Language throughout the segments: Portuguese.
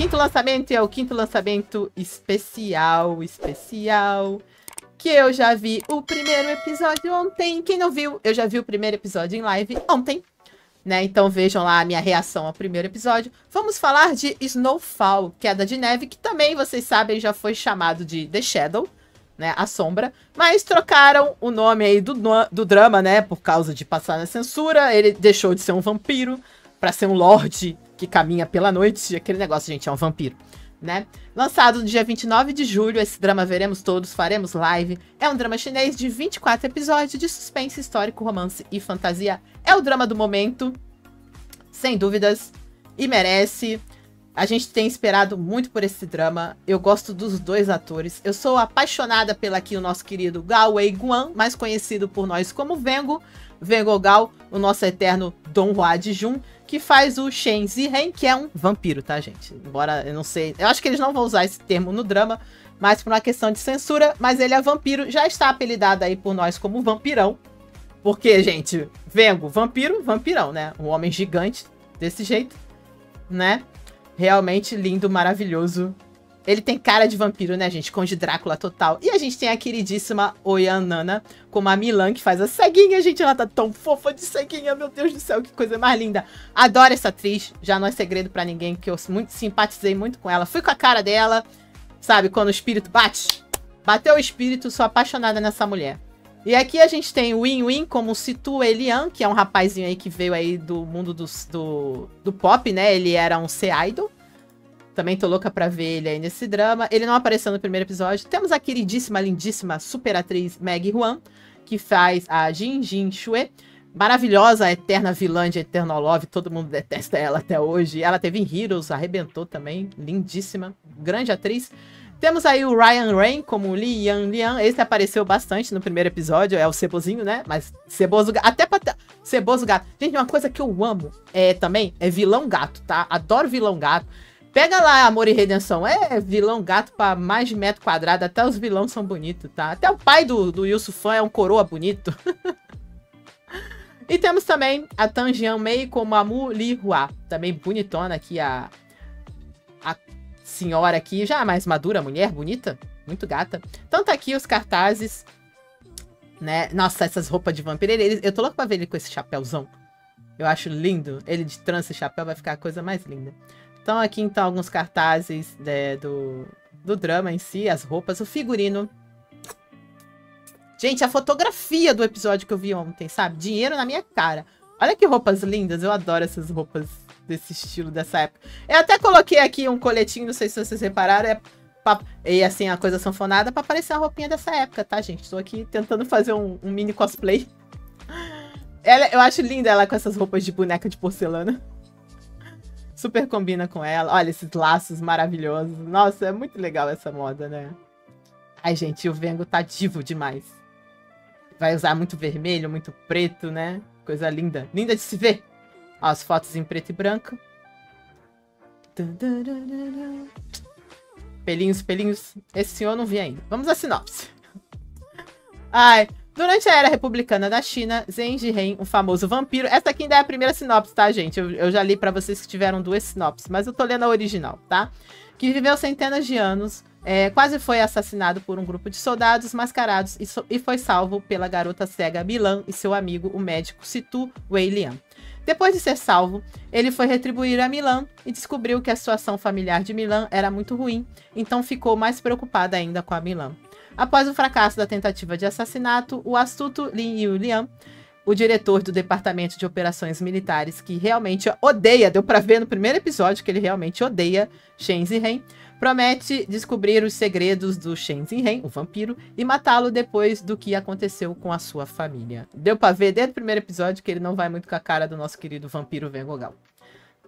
quinto lançamento é o quinto lançamento especial, especial. Que eu já vi o primeiro episódio ontem. Quem não viu, eu já vi o primeiro episódio em live ontem. Né? Então vejam lá a minha reação ao primeiro episódio. Vamos falar de Snowfall, Queda de Neve, que também, vocês sabem, já foi chamado de The Shadow, né? A Sombra. Mas trocaram o nome aí do, do drama, né? Por causa de passar na censura. Ele deixou de ser um vampiro para ser um lorde que caminha pela noite. Aquele negócio, gente, é um vampiro. Né? Lançado no dia 29 de julho, esse drama veremos todos, faremos live. É um drama chinês de 24 episódios de suspense histórico, romance e fantasia. É o drama do momento, sem dúvidas, e merece. A gente tem esperado muito por esse drama. Eu gosto dos dois atores. Eu sou apaixonada pelo aqui o nosso querido Gao Wei Guan, mais conhecido por nós como Vengo. Vengo Gao, o nosso eterno Dong Hua de Jun que faz o Shen Zihen, que é um vampiro, tá, gente? Embora eu não sei. Eu acho que eles não vão usar esse termo no drama, mas por uma questão de censura. Mas ele é vampiro, já está apelidado aí por nós como vampirão. Porque, gente, Vengo, vampiro, vampirão, né? Um homem gigante desse jeito, né? Realmente lindo, maravilhoso ele tem cara de vampiro, né, gente? Com de Drácula total. E a gente tem a queridíssima Oyanana, como a Milan, que faz a ceguinha. Gente, ela tá tão fofa de ceguinha. Meu Deus do céu, que coisa mais linda. Adoro essa atriz. Já não é segredo para ninguém, que eu muito, simpatizei muito com ela. Fui com a cara dela, sabe? Quando o espírito bate. Bateu o espírito, sou apaixonada nessa mulher. E aqui a gente tem o Win Win como Situ Elian, que é um rapazinho aí que veio aí do mundo do, do, do pop, né? Ele era um C-Idol. Também tô louca pra ver ele aí nesse drama. Ele não apareceu no primeiro episódio. Temos a queridíssima, lindíssima super atriz Meg Huan, que faz a Jin Jin Shue. Maravilhosa, eterna vilã de Eternal Love. Todo mundo detesta ela até hoje. Ela teve em Heroes, arrebentou também. Lindíssima. Grande atriz. Temos aí o Ryan Rain como Li Yan Lian. Esse apareceu bastante no primeiro episódio. É o Cebozinho, né? Mas Ceboso Gato. Até pra. Ceboso Gato. Gente, uma coisa que eu amo é também é vilão gato, tá? Adoro vilão gato. Pega lá Amor e Redenção. É vilão gato pra mais de metro quadrado. Até os vilões são bonitos, tá? Até o pai do, do Yusufan é um coroa bonito. e temos também a Tanjian Mei como a Mu Li Hua. Também bonitona aqui a... A senhora aqui. Já mais madura, mulher, bonita. Muito gata. Então tá aqui os cartazes. Né? Nossa, essas roupas de ele, eu tô louco pra ver ele com esse chapéuzão. Eu acho lindo. Ele de trança e chapéu vai ficar a coisa mais linda. Então aqui então alguns cartazes né, do, do drama em si, as roupas, o figurino. Gente, a fotografia do episódio que eu vi ontem, sabe? Dinheiro na minha cara. Olha que roupas lindas, eu adoro essas roupas desse estilo, dessa época. Eu até coloquei aqui um coletinho, não sei se vocês repararam, é pra, e assim, a coisa sanfonada pra parecer a roupinha dessa época, tá, gente? Estou aqui tentando fazer um, um mini cosplay. Ela, eu acho linda ela com essas roupas de boneca de porcelana. Super combina com ela. Olha esses laços maravilhosos. Nossa, é muito legal essa moda, né? Ai, gente, o Vengo tá divo demais. Vai usar muito vermelho, muito preto, né? Coisa linda. Linda de se ver. Ó, as fotos em preto e branco. Pelinhos, pelinhos. Esse senhor eu não vi ainda. Vamos à sinopse. Ai, Durante a era republicana da China, Zheng Jihen, um famoso vampiro... Essa aqui ainda é a primeira sinopse, tá, gente? Eu, eu já li para vocês que tiveram duas sinopses, mas eu tô lendo a original, tá? Que viveu centenas de anos, é, quase foi assassinado por um grupo de soldados mascarados e, so e, foi salvo pela garota cega Milan e seu amigo, o médico Situ Weilian. Depois de ser salvo, ele foi retribuir a Milan e descobriu que a situação familiar de Milan era muito ruim, então ficou mais preocupada ainda com a Milan. Após o fracasso da tentativa de assassinato, o astuto Lin Yulian, o diretor do Departamento de Operações Militares, que realmente odeia, deu pra ver no primeiro episódio que ele realmente odeia Shen Zihen, promete descobrir os segredos do Shen Zihen, o vampiro, e matá-lo depois do que aconteceu com a sua família. Deu pra ver desde o primeiro episódio que ele não vai muito com a cara do nosso querido vampiro Vengogal,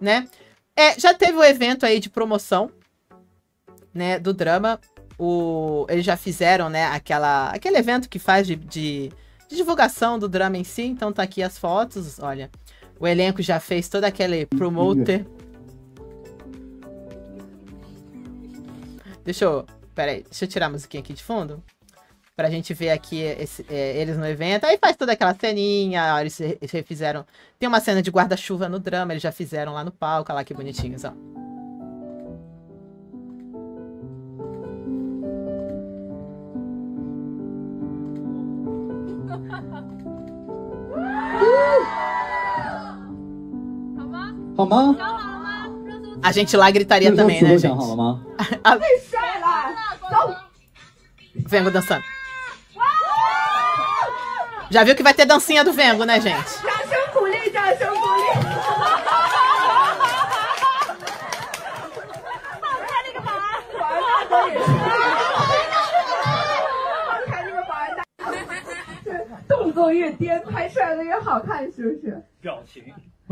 né? É, já teve o evento aí de promoção, né, do drama o, eles já fizeram, né, aquela, aquele evento que faz de, de, de, divulgação do drama em si. Então tá aqui as fotos, olha. O elenco já fez todo aquele promoter. Deixa eu... Pera aí, deixa eu tirar a musiquinha aqui de fundo. Pra gente ver aqui esse, é, eles no evento. Aí faz toda aquela ceninha, ó, eles refizeram... Tem uma cena de guarda-chuva no drama, eles já fizeram lá no palco, olha lá que bonitinhos, ó. A gente lá gritaria eu também, né, gente? A... Vengo dançando. Já viu que vai ter dancinha do Vengo, né, gente?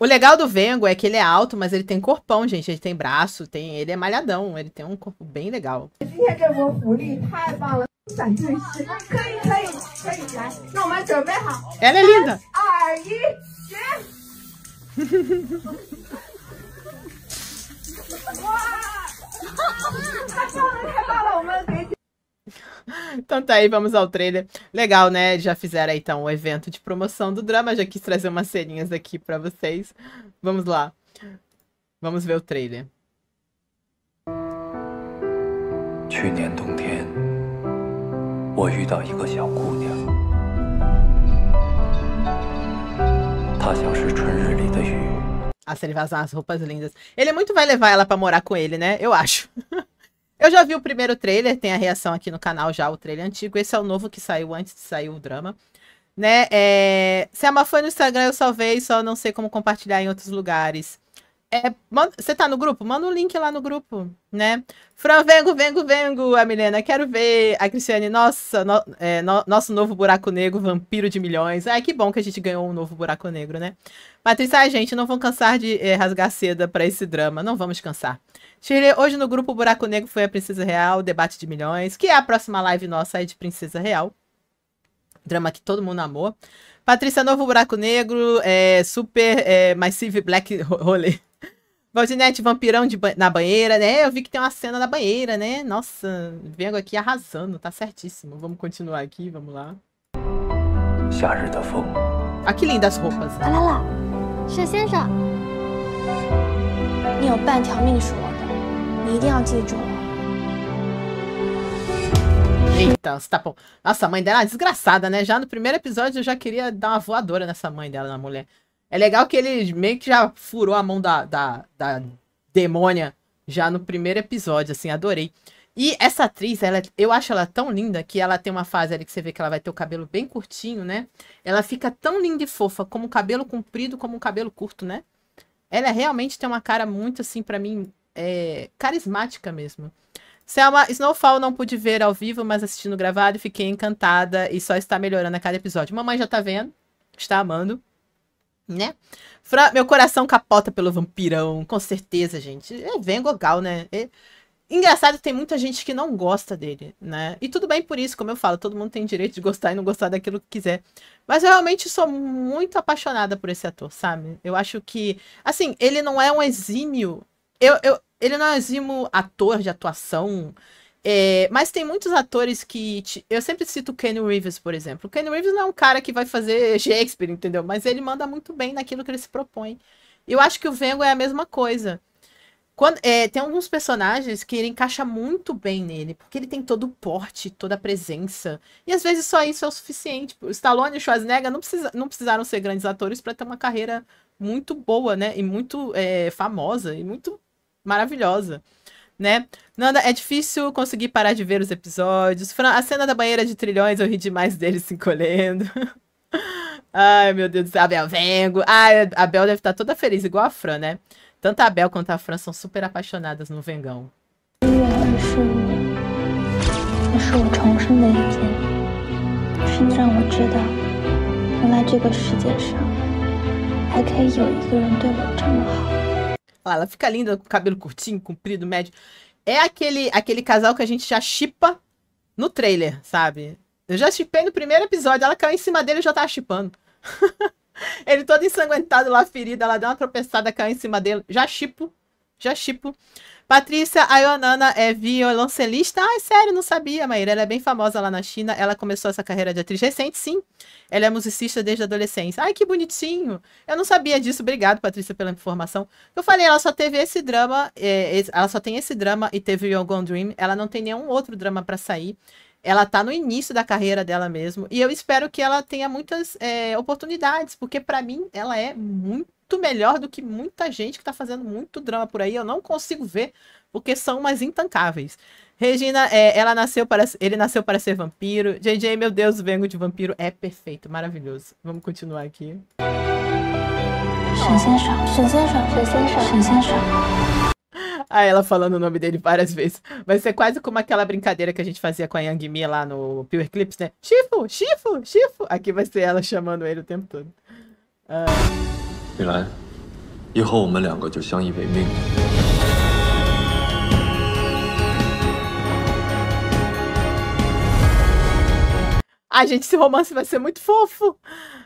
O legal do Vengo é que ele é alto, mas ele tem corpão, gente. Ele tem braço, tem... ele é malhadão. Ele tem um corpo bem legal. Ela é linda. Então tá aí, vamos ao trailer. Legal, né? Já fizeram aí, então o evento de promoção do drama. Já quis trazer umas ceninhas aqui pra vocês. Vamos lá. Vamos ver o trailer. 去年冬天，我遇到一个小姑娘，她像是春日里的雨， Ah, se ele vai usar as roupas lindas. Ele muito vai levar ela pra morar com ele, né? Eu acho. Eu já vi o primeiro trailer, tem a reação aqui no canal já, o trailer antigo. Esse é o novo que saiu antes de sair o drama. Né? É... Se a Má foi no Instagram, eu salvei, só não sei como compartilhar em outros lugares. É, Você tá no grupo? Manda um link lá no grupo, né? Fran, vengo, vengo, vengo, a Milena, quero ver. A Cristiane, nossa, no- é, no- nosso novo buraco negro, vampiro de milhões. Ai, que bom que a gente ganhou um novo buraco negro, né? Patrícia, ai, gente, não vão cansar de eh, rasgar seda pra esse drama. Não vamos cansar. Shirley, hoje no grupo Buraco Negro foi a Princesa Real, debate de milhões, que é a próxima live nossa aí de Princesa Real. Drama que todo mundo amou. Patrícia, novo Buraco Negro, é, super é, Massive Black ro- Rolê. Valdinete, vampirão de ba- na banheira, né? Eu vi que tem uma cena na banheira, né? Nossa, vengo aqui arrasando, tá certíssimo. Vamos continuar aqui, vamos lá. 夏日的风， Ah, que lindas roupas. 来来来，沈先生，你有半条命是我的，你一定要记住我。 Eita, você tá bom. Nossa, a mãe dela é desgraçada, né? Já no primeiro episódio eu já queria dar uma voadora nessa mãe dela, na mulher. É legal que ele meio que já furou a mão da, da, da demônia já no primeiro episódio, assim, adorei. E essa atriz, ela, eu acho ela tão linda que ela tem uma fase ali que você vê que ela vai ter o cabelo bem curtinho, né? Ela fica tão linda e fofa, como um cabelo comprido, como um cabelo curto, né? Ela realmente tem uma cara muito, assim, pra mim, é, carismática mesmo. Selma, Snowfall não pude ver ao vivo, mas assistindo gravado fiquei encantada e só está melhorando a cada episódio. Mamãe já tá vendo, está amando, né? Fran, meu coração capota pelo vampirão, com certeza, gente. É Vengogal, né? É- Engraçado tem muita gente que não gosta dele, né? E tudo bem por isso, como eu falo, todo mundo tem direito de gostar e não gostar daquilo que quiser. Mas eu realmente sou muito apaixonada por esse ator, sabe? Eu acho que, assim, ele não é um exímio. Eu, eu, ele não é um exímio ator de atuação. é, mas tem muitos atores que. te- Eu sempre cito o Kenny Reeves, por exemplo. O Kenny Reeves não é um cara que vai fazer Shakespeare, entendeu? Mas ele manda muito bem naquilo que ele se propõe. Eu acho que o Vengo é a mesma coisa. Quando, é, tem alguns personagens que ele encaixa muito bem nele, porque ele tem todo o porte, toda a presença. E às vezes só isso é o suficiente. O Stallone e o Schwarzenegger não, precisa, não precisaram ser grandes atores para ter uma carreira muito boa, né? E muito é, famosa e muito maravilhosa, né? Nanda, é difícil conseguir parar de ver os episódios. Fran, a cena da banheira de trilhões, eu ri demais dele se encolhendo. Ai, meu Deus do céu, a Bel Vengo. Ai, a Bel deve estar toda feliz, igual a Fran, né? Tanto a Bel quanto a Fran são super apaixonadas no Vengão. 一月二十五，那是我重生的一天，是你让我知道，原来这个世界上还可以有一个人对我这么好。 Ela fica linda com cabelo curtinho, comprido, médio. É aquele, aquele casal que a gente já chipa no trailer, sabe? Eu já chipei no primeiro episódio, ela caiu em cima dele e já tava chipando. Ele todo ensanguentado lá, ferido, ela deu uma tropeçada, caiu em cima dele. Já chipo, Já chipo. Patrícia Ayonana é violoncelista. Ah, sério, não sabia, Maíra. Ela é bem famosa lá na China. Ela começou essa carreira de atriz recente, sim. Ela é musicista desde a adolescência. Ai, que bonitinho. Eu não sabia disso. Obrigado, Patrícia, pela informação. Eu falei, ela só teve esse drama. É, ela só tem esse drama e teve Your Gone Dream. Ela não tem nenhum outro drama para sair. Ela tá no início da carreira dela mesmo. E eu espero que ela tenha muitas é, oportunidades, porque para mim ela é muito muito melhor do que muita gente que tá fazendo muito drama por aí. Eu não consigo ver, porque são umas intancáveis. Regina, é, ela nasceu para, ele nasceu para ser vampiro. JJ, meu Deus, o Vengo de Vampiro é perfeito, maravilhoso. Vamos continuar aqui. Ah, ela falando o nome dele várias vezes. Vai ser quase como aquela brincadeira que a gente fazia com a Yang Mi lá no Pure Eclipse, né? Chifo, Chifo, Chifo. Aqui vai ser ela chamando ele o tempo todo. Uh... 米兰，以后我们两个就相依为命。Ai, gente, esse romance vai ser muito fofo.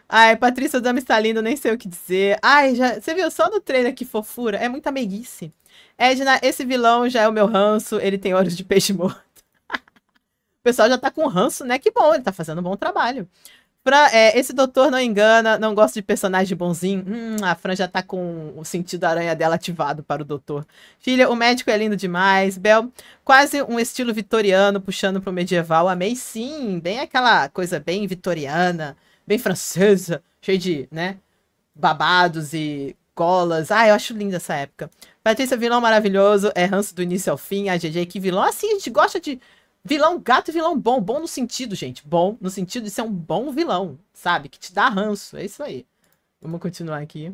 Ai, Patrícia Dama está lindo, nem sei o que dizer. Ai, já, você viu só no trailer que fofura? É muita meiguice. Edna, esse vilão já é o meu ranço, ele tem olhos de peixe morto. o pessoal já tá com ranço, né? Que bom, ele tá fazendo um bom trabalho. Fran, é, esse doutor não engana, não gosta de personagem bonzinho. Hum, a Fran já tá com o sentido aranha dela ativado para o doutor. Filha, o médico é lindo demais. Bel, quase um estilo vitoriano, puxando pro medieval. Amei sim, bem aquela coisa bem vitoriana, bem francesa, cheio de, né, babados e colas. Ah, eu acho linda essa época. Patrícia, vilão maravilhoso, é ranço do início ao fim. A GG, que vilão. Assim, a gente gosta de Vilão gato e vilão bom. Bom no sentido, gente. Bom no sentido de ser um bom vilão, sabe? Que te dá ranço. É isso aí. Vamos continuar aqui.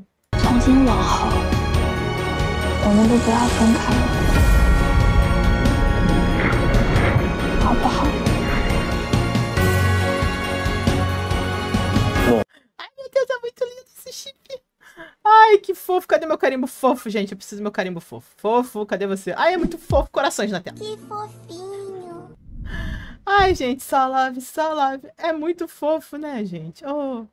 Ai, meu Deus, é muito lindo esse chip. Ai, que fofo. Cadê meu carimbo fofo, gente? Eu preciso do meu carimbo fofo. Fofo, cadê você? Ai, é muito fofo. Corações na tela. Que fofinho. Ai, gente, só love, só love. É muito fofo, né, gente? Oh.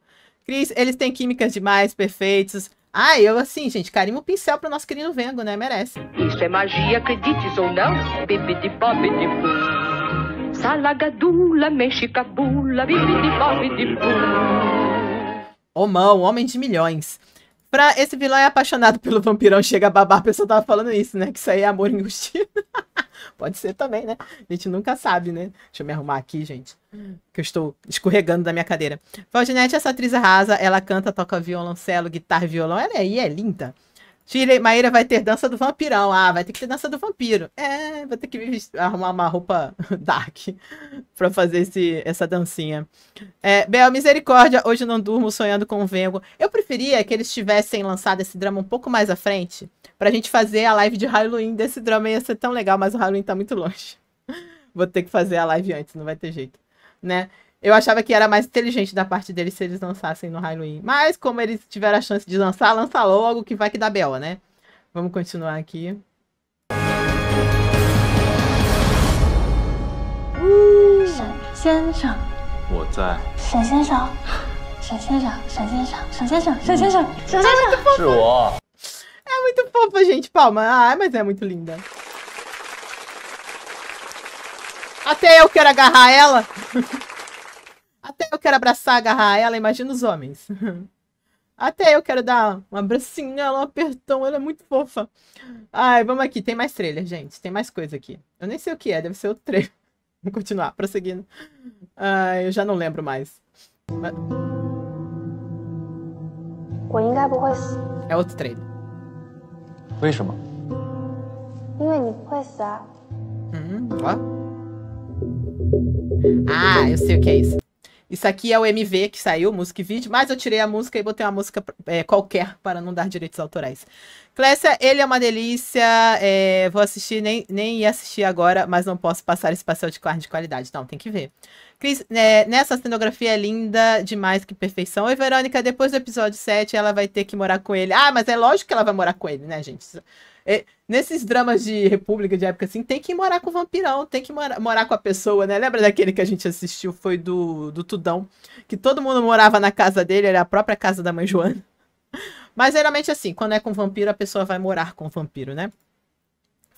Cris, eles têm químicas demais, perfeitos. Ai, eu assim, gente, carimbo pincel pro nosso querido Vengo, né? Merece. Isso é magia, acredites ou não. Bibidi bobidi bum. Salagadula, mexicabula, bibidi bobidi bum. Homão, homem de milhões. Pra esse vilão é apaixonado pelo vampirão, chega a babar, a pessoa tava falando isso, né? Que isso aí é amor engustido. Pode ser também, né? A gente nunca sabe, né? Deixa eu me arrumar aqui, gente. Que eu estou escorregando da minha cadeira. Valdinete, essa atriz arrasa. Ela canta, toca violoncelo, guitarra e violão. Ela aí é linda. Shirley, Maíra vai ter dança do vampirão. Ah, vai ter que ter dança do vampiro. É, vai ter que arrumar uma roupa dark pra fazer esse, essa dancinha. É, Bel, misericórdia, hoje não durmo sonhando com o Vengo. Eu preferia que eles tivessem lançado esse drama um pouco mais à frente, pra gente fazer a live de Halloween desse drama. Ia ser tão legal, mas o Halloween tá muito longe. Vou ter que fazer a live antes, não vai ter jeito, né? Eu achava que era mais inteligente da parte deles se eles lançassem no Halloween. Mas como eles tiveram a chance de lançar, lança logo que vai que dá bela, né? Vamos continuar aqui. Uh! 先生，我在。沈先生，沈先生，沈先生，沈先生，沈先生，沈先生，是我。É muito fofa, gente. Palma. Ah, mas é muito linda. Até eu quero agarrar ela. Até eu quero abraçar, agarrar ela, imagina os homens. Até eu quero dar um abracinho, ela um apertão, ela é muito fofa. Ai, vamos aqui, tem mais trailer, gente. Tem mais coisa aqui. Eu nem sei o que é, deve ser outro trailer. Vamos continuar, prosseguindo. Ai, eu já não lembro mais. Mas... É outro trailer. Por quê? Hum, ó. Ah, eu sei o que é isso. Isso aqui é o MV que saiu, música e vídeo, mas eu tirei a música e botei uma música é, qualquer para não dar direitos autorais. Clécia, ele é uma delícia. É, vou assistir, nem, nem ia assistir agora, mas não posso passar esse pastel de carne de qualidade. Não, tem que ver. Cris, é, nessa cenografia é linda demais, que perfeição. Oi, Verônica, depois do episódio 7, ela vai ter que morar com ele. Ah, mas é lógico que ela vai morar com ele, né, gente? É, nesses dramas de República, de época assim, tem que morar com o vampirão, tem que mora, morar com a pessoa, né? Lembra daquele que a gente assistiu? Foi do, do Tudão. Que todo mundo morava na casa dele, era a própria casa da mãe Joana. Mas geralmente assim, quando é com vampiro, a pessoa vai morar com o vampiro, né?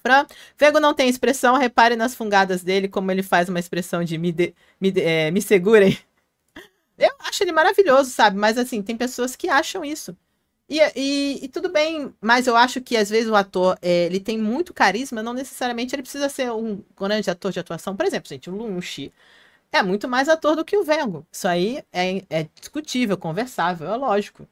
Fran, Vego não tem expressão, repare nas fungadas dele, como ele faz uma expressão de me, de, me, de, é, me segurem. Eu acho ele maravilhoso, sabe? Mas assim, tem pessoas que acham isso. E, e, e, tudo bem, mas eu acho que às vezes o ator é, ele tem muito carisma, não necessariamente ele precisa ser um grande ator de atuação. Por exemplo, gente, o Lunchi é muito mais ator do que o Vengo. Isso aí é, é discutível, conversável, é lógico.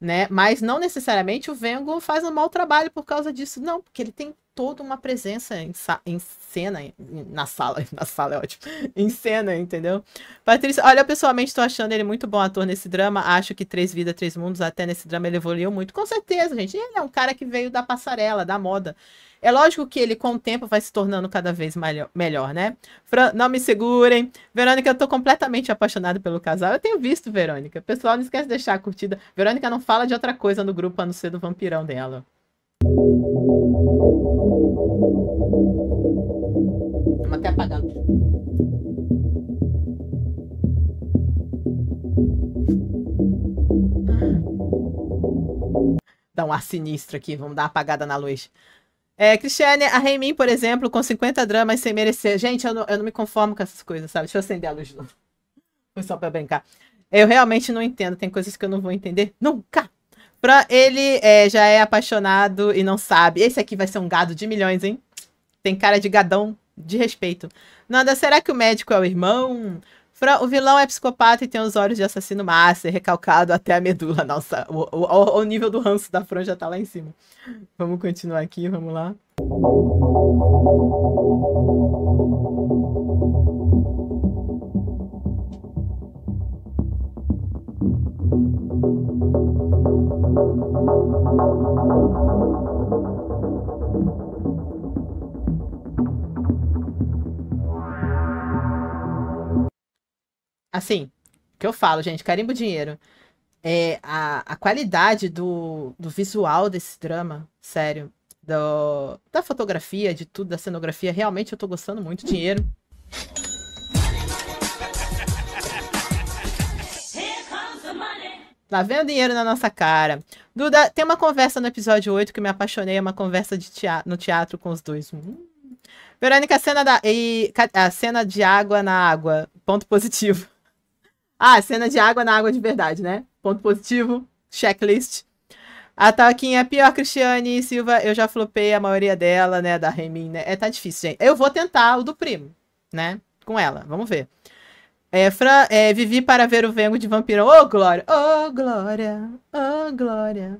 Né? Mas não necessariamente o Vengo faz um mau trabalho por causa disso, não, porque ele tem toda uma presença em, em cena, em, na sala, na sala é ótimo, em cena, entendeu? Patrícia, olha, pessoalmente estou achando ele muito bom ator nesse drama, acho que Três Vidas, Três Mundos, até nesse drama ele evoluiu muito, com certeza, gente, ele é um cara que veio da passarela, da moda, é lógico que ele, com o tempo, vai se tornando cada vez melhor, melhor né? Fran, não me segurem. Verônica, eu tô completamente apaixonado pelo casal. Eu tenho visto, Verônica. Pessoal, não esquece de deixar a curtida. Verônica não fala de outra coisa no grupo a não ser do vampirão dela. Vamos até apagar. Dá um ar sinistro aqui, vamos dar uma apagada na luz. É, Cristiane, a Reimin, por exemplo, com 50 dramas sem merecer. Gente, eu não, eu não me conformo com essas coisas, sabe? Deixa eu acender a luz de novo. Foi só pra brincar. Eu realmente não entendo. Tem coisas que eu não vou entender nunca. Pra ele é, já é apaixonado e não sabe. Esse aqui vai ser um gado de milhões, hein? Tem cara de gadão de respeito. Nada, será que o médico é o irmão? Fran, o vilão é psicopata e tem os olhos de assassino master, recalcado até a medula. Nossa, o, o, o nível do ranço da Fran já tá lá em cima. Vamos continuar aqui, vamos lá. Assim, que eu falo, gente, carimbo dinheiro. É, a, a qualidade do, do visual desse drama, sério, do, da fotografia, de tudo, da cenografia, realmente eu tô gostando muito. Dinheiro. Tá vendo dinheiro na nossa cara. Duda, tem uma conversa no episódio 8 que me apaixonei, é uma conversa de teatro, no teatro com os dois. Hum. Verônica, a cena, da, e, a cena de água na água. Ponto positivo. Ah, cena de água na água de verdade, né? Ponto positivo. Checklist. A Taquinha, pior Cristiane Silva, eu já flopei a maioria dela, né? Da Remin, né? É, tá difícil, gente. Eu vou tentar o do primo, né? Com ela, vamos ver. É, Fran, é, vivi para ver o Vengo de Vampirão. Ô, oh, Glória! Ô, oh, Glória! Ô, oh, Glória!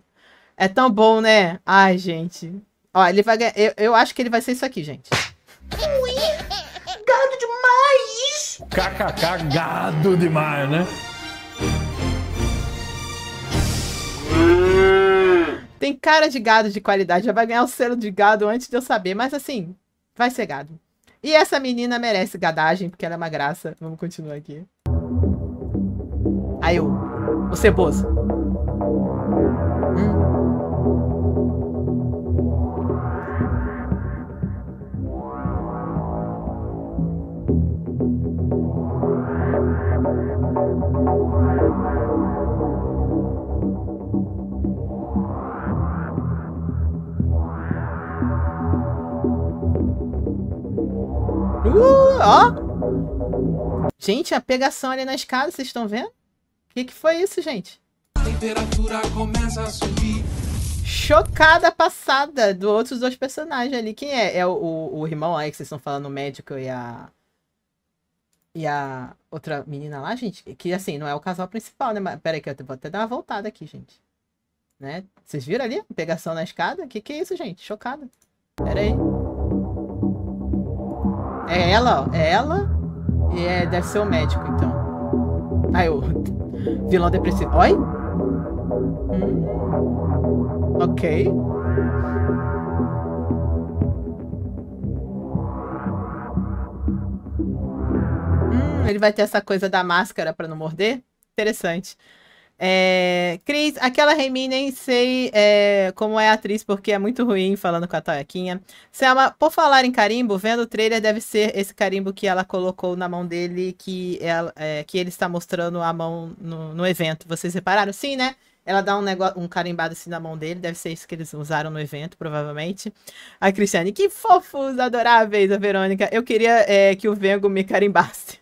É tão bom, né? Ai, gente. Ó, ele vai ganhar. Eu, eu acho que ele vai ser isso aqui, gente. Ui! Gado demais! KKK, gado demais, né? Tem cara de gado de qualidade. Já vai ganhar o selo de gado antes de eu saber. Mas assim, vai ser gado. E essa menina merece gadagem, porque ela é uma graça. Vamos continuar aqui. Aí, o, o ceboso. Ó. Gente, a pegação ali na escada, vocês estão vendo? O que, que foi isso, gente? A temperatura começa a subir. Chocada passada dos outros dois personagens ali. Quem é? É o, o, o irmão aí que vocês estão falando, o médico e a. E a outra menina lá, gente. Que assim, não é o casal principal, né? Mas, pera aí, que eu vou até dar uma voltada aqui, gente. Né? Vocês viram ali? Pegação na escada? O que, que é isso, gente? Chocada. Pera aí. É ela. É ela. E é, deve ser o médico, então. Aí, o vilão depressivo. Oi? Hum. Ok. Hum, ele vai ter essa coisa da máscara para não morder? Interessante. É, Cris, aquela Remy nem sei é, como é atriz, porque é muito ruim falando com a Toyaquinha. Selma, por falar em carimbo, vendo o trailer, deve ser esse carimbo que ela colocou na mão dele, que, ela, é, que ele está mostrando a mão no, no evento. Vocês repararam? Sim, né? Ela dá um negócio, um carimbado assim na mão dele, deve ser isso que eles usaram no evento, provavelmente. A Cristiane, que fofos, adoráveis, a Verônica. Eu queria é, que o Vengo me carimbasse.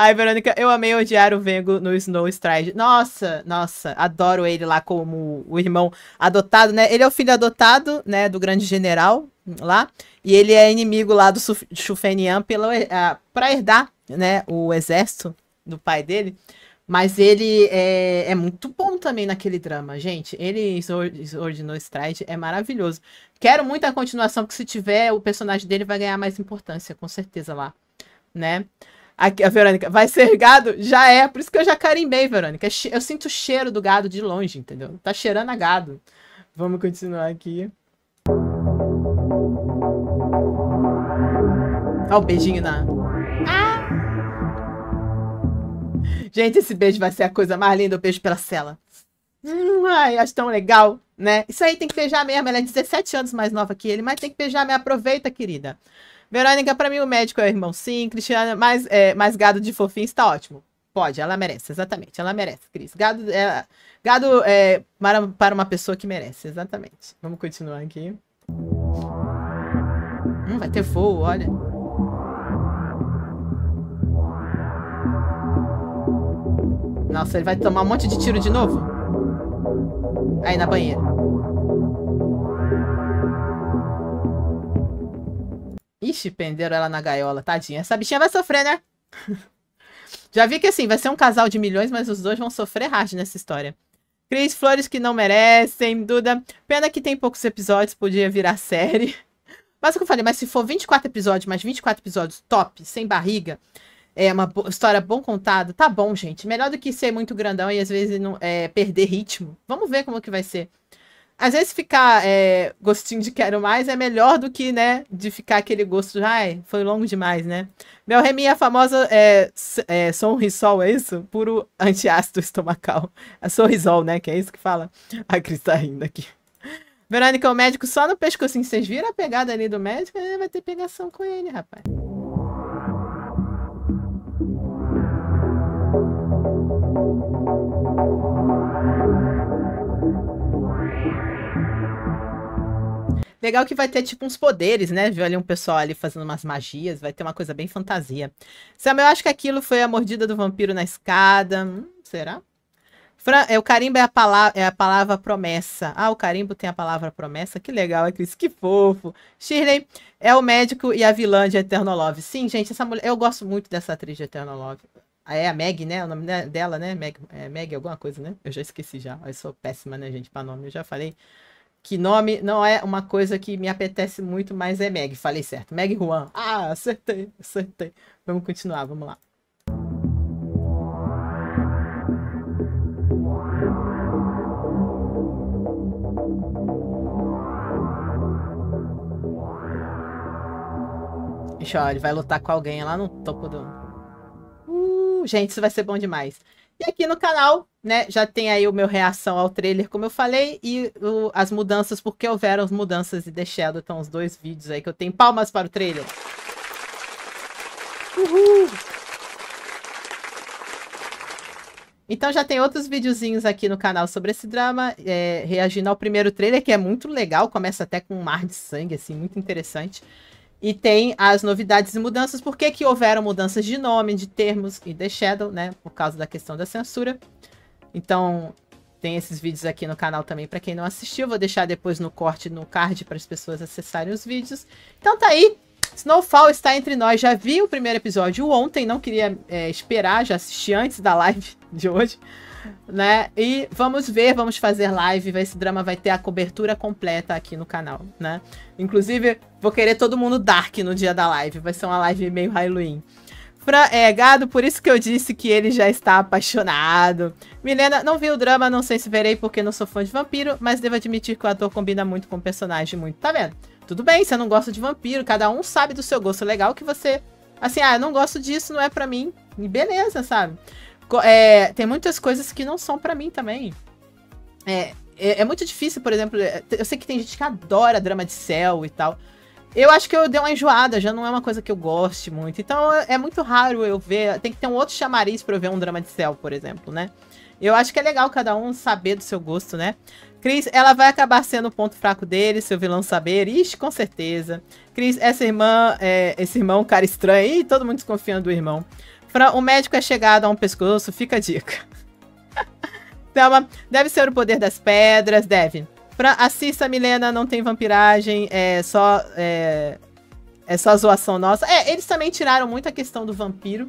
Ai, Verônica, eu amei odiar o Vengo no Snow Stride. Nossa, nossa, adoro ele lá como o irmão adotado, né? Ele é o filho adotado, né, do grande general lá. E ele é inimigo lá do Shufenian pela, uh, pra herdar, né, o exército do pai dele. Mas ele é, é, muito bom também naquele drama, gente. Ele no Stride é maravilhoso. Quero muito a continuação, porque se tiver, o personagem dele vai ganhar mais importância, com certeza lá, né? Aqui, a Verônica, vai ser gado? Já é, por isso que eu já carimbei, Verônica. É eu sinto o cheiro do gado de longe, entendeu? Tá cheirando a gado. Vamos continuar aqui. Olha o beijinho na, Gente, esse beijo vai ser a coisa mais linda. O beijo pela cela. Hum, ai, acho tão legal, né? Isso aí tem que beijar mesmo. Ela é 17 anos mais nova que ele, mas tem que beijar mesmo. Aproveita, querida. Verônica, pra mim o médico é o irmão sim. Cristiana, mais, é, mais gado de fofinho está ótimo. Pode, ela merece, exatamente. Ela merece, Cris. Gado, é, gado é para, uma pessoa que merece, exatamente. Vamos continuar aqui. Hum, vai ter voo, olha. Nossa, ele vai tomar um monte de tiro de novo? Aí, na banheira. Ixi, prenderam ela na gaiola, tadinha. Essa bichinha vai sofrer, né? Já vi que assim, vai ser um casal de milhões, mas os dois vão sofrer hard nessa história. Cris, flores que não merecem. Duda, pena que tem poucos episódios, podia virar série. Mas o que eu falei, mas se for 24 episódios, mais 24 episódios top, sem barriga, é uma história bom contada, tá bom, gente. Melhor do que ser muito grandão e às vezes não, é, perder ritmo. Vamos ver como que vai ser. Às vezes ficar é, gostinho de quero mais é melhor do que, né, de ficar aquele gosto, ai, foi longo demais, né? Mel Remy é a famosa é, é, sorrisol, é isso? Puro antiácido estomacal. A sorrisol, né, que é isso que fala. A Cris tá rindo aqui. Verônica, o médico só no pescocinho. Vocês viram a pegada ali do médico? É, vai ter pegação com ele, rapaz. Legal que vai ter, tipo, uns poderes, né? Viu ali um pessoal ali fazendo umas magias, vai ter uma coisa bem fantasia. Samuel, eu acho que aquilo foi a mordida do vampiro na escada. Hum, será? Fran, é, o carimbo é a, palavra, é a palavra promessa. Ah, o carimbo tem a palavra promessa. Que legal, é Cris. Que fofo. Shirley é o médico e a vilã de Eternal Love. Sim, gente, essa mulher. Eu gosto muito dessa atriz de Eternal Love. Ah, é a Meg, né? O nome dela, né? Meg, é Meg alguma coisa, né? Eu já esqueci já. Eu sou péssima, né, gente, para nome. Eu já falei que nome não é uma coisa que me apetece muito, mas é Meg. Falei certo. Meg Juan. Ah, acertei, acertei. Vamos continuar, vamos lá. Ixi, ele vai lutar com alguém lá no topo do... Uh, gente, isso vai ser bom demais. E aqui no canal, né, já tem aí o meu reação ao trailer, como eu falei, e o, as mudanças, porque houveram as mudanças e The Shadow, os dois vídeos aí que eu tenho. Palmas para o trailer. Uhul! Então já tem outros videozinhos aqui no canal sobre esse drama, é, reagindo ao primeiro trailer, que é muito legal, começa até com um mar de sangue, assim, muito interessante. E tem as novidades e mudanças. Por que, que houveram mudanças de nome, de termos e The Shadow, né? Por causa da questão da censura. Então, tem esses vídeos aqui no canal também para quem não assistiu. Vou deixar depois no corte, no card, para as pessoas acessarem os vídeos. Então tá aí. Snowfall está entre nós. Já vi o primeiro episódio ontem, não queria é, esperar, já assisti antes da live de hoje né? E vamos ver, vamos fazer live, esse drama vai ter a cobertura completa aqui no canal, né? Inclusive, vou querer todo mundo dark no dia da live, vai ser uma live meio Halloween. Fra é, Gado, por isso que eu disse que ele já está apaixonado. Milena, não vi o drama, não sei se verei porque não sou fã de vampiro, mas devo admitir que o ator combina muito com o personagem, muito. Tá vendo? Tudo bem, você não gosta de vampiro, cada um sabe do seu gosto. Legal que você, assim, ah, eu não gosto disso, não é pra mim. E beleza, sabe? É, tem muitas coisas que não são para mim também. É, é, é, muito difícil, por exemplo. É, eu sei que tem gente que adora drama de céu e tal. Eu acho que eu dei uma enjoada, já não é uma coisa que eu goste muito. Então é, muito raro eu ver. Tem que ter um outro chamariz pra eu ver um drama de céu, por exemplo, né? Eu acho que é legal cada um saber do seu gosto, né? Cris, ela vai acabar sendo o ponto fraco dele, seu vilão saber. Ixi, com certeza. Cris, essa irmã, é, esse irmão, cara estranho. Ih, todo mundo desconfiando do irmão. Fran, o médico é chegado a um pescoço, fica a dica. Thelma, deve ser o poder das pedras, deve. Fran, assista, Milena, não tem vampiragem, é só, é, é só zoação nossa. É, eles também tiraram muito a questão do vampiro.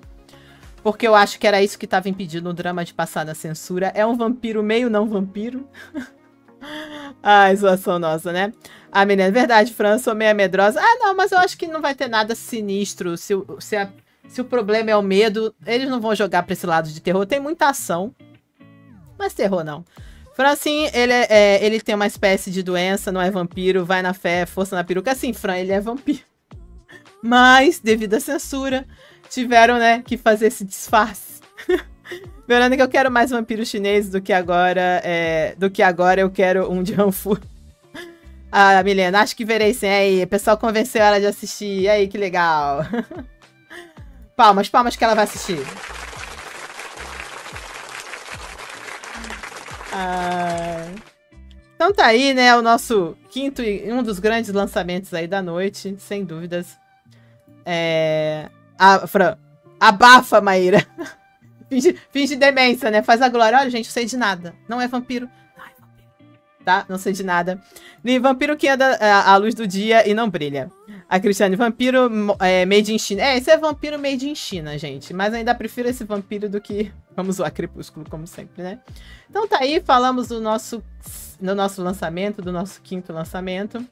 Porque eu acho que era isso que estava impedindo o drama de passar na censura. É um vampiro meio não vampiro. Ai, zoação nossa, né? A menina, verdade, Fran, sou meio medrosa. Ah, não, mas eu acho que não vai ter nada sinistro. Se, se, a, se o problema é o medo, eles não vão jogar pra esse lado de terror. Tem muita ação. Mas terror não. Fran, assim, ele, é, é, ele tem uma espécie de doença, não é vampiro, vai na fé, força na peruca. Assim, Fran, ele é vampiro. Mas, devido à censura, tiveram, né, que fazer esse disfarce. Verônica, eu quero mais vampiro chinês do que agora. É, do que agora eu quero um de Hanfu. Ah, Milena, acho que verei sim. Aí, o pessoal convenceu ela de assistir. Aí, que legal. Palmas, palmas que ela vai assistir. Ah. Então tá aí, né, o nosso quinto e um dos grandes lançamentos aí da noite, sem dúvidas. É... A Fran, abafa, Maíra. finge, finge demência, né? Faz a glória. Olha, gente, eu sei de nada. Não é vampiro. Não é vampiro. Tá? Não sei de nada. E vampiro que anda é, à luz do dia e não brilha. A Cristiane, vampiro é, made in China. É, esse é vampiro made in China, gente. Mas ainda prefiro esse vampiro do que... Vamos zoar Crepúsculo, como sempre, né? Então tá aí, falamos do nosso, do nosso lançamento, do nosso quinto lançamento.